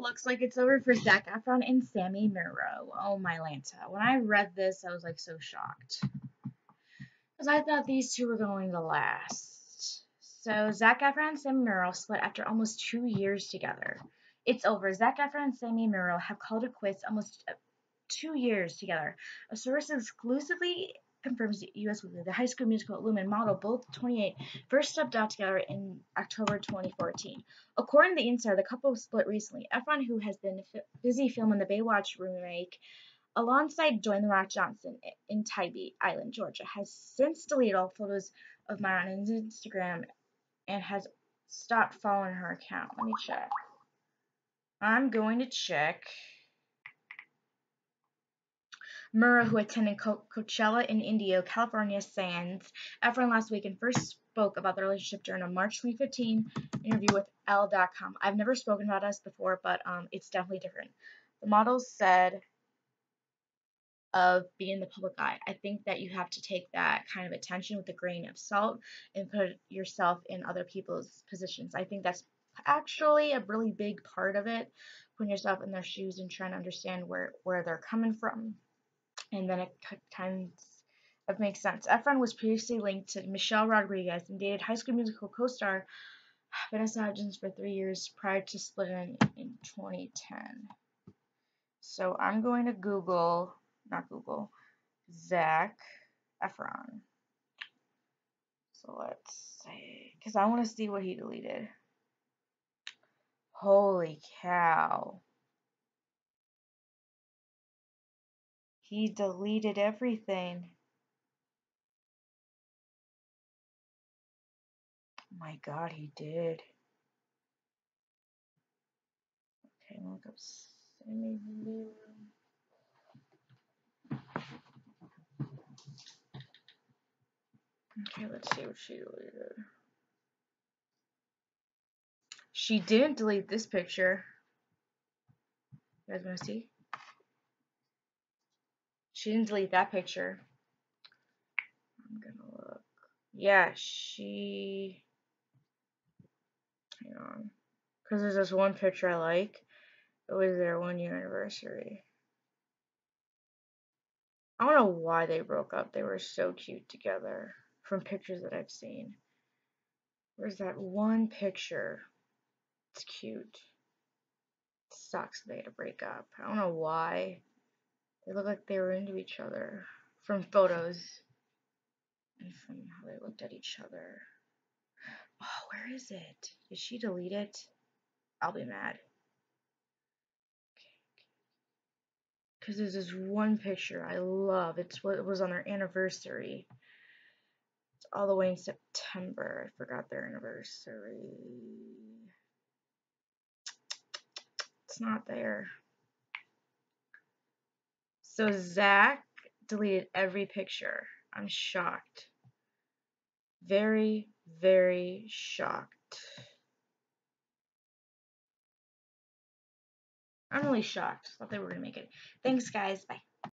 looks like it's over for Zac Efron and Sami Miro. Oh my Lanta. When I read this, I was like so shocked. Because I thought these two were going to last. So Zac Efron and Sami Miro split after almost two years together. It's over. Zac Efron and Sami Miro have called it quits almost uh, two years together. A source exclusively confirms U.S. Weekly. The High School Musical Lumen model, both 28, first stepped out together in October 2014. According to the Insider, the couple split recently. Efron, who has been busy filming the Baywatch remake alongside Dwayne The Rock Johnson in Tybee Island, Georgia, has since deleted all photos of Mara on his Instagram and has stopped following her account. Let me check. I'm going to check. Murrah, who attended Co- Coachella in Indio, California, Sands Efron last week and first spoke about the relationship during a March 2015 interview with Elle.com. I've never spoken about us before, but um, it's definitely different. The model said of being the public eye. I think that you have to take that kind of attention with a grain of salt and put yourself in other people's positions. I think that's actually a really big part of it, putting yourself in their shoes and trying to understand where, where they're coming from and then it kind of makes sense. Efron was previously linked to Michelle Rodriguez and dated High School Musical co-star Vanessa Hudgens for three years prior to splitting in 2010. So I'm going to Google, not Google, Zac Efron. So let's see, because I want to see what he deleted. Holy cow. He deleted everything. Oh my god, he did. Okay, I'm look up Sami Okay, let's see what she deleted. She didn't delete this picture. You guys want to see? She didn't delete that picture. I'm gonna look. Yeah, she. Hang on. Because there's this one picture I like. It was their one year anniversary. I don't know why they broke up. They were so cute together from pictures that I've seen. Where's that one picture? It's cute. It sucks they had to break up. I don't know why. They looked like they were into each other from photos and from how they looked at each other. Oh, where is it? Did she delete it? I'll be mad. Okay. Because there's this one picture I love. It's what was on their anniversary. It's all the way in September. I forgot their anniversary. It's not there. So Zac deleted every picture. I'm shocked. Very, very shocked. I'm really shocked. Thought they were to make it. Thanks, guys. Bye.